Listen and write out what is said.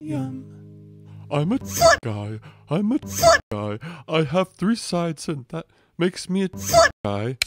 Yum. I'm a guy. I'm a guy. I have three sides and that makes me a guy.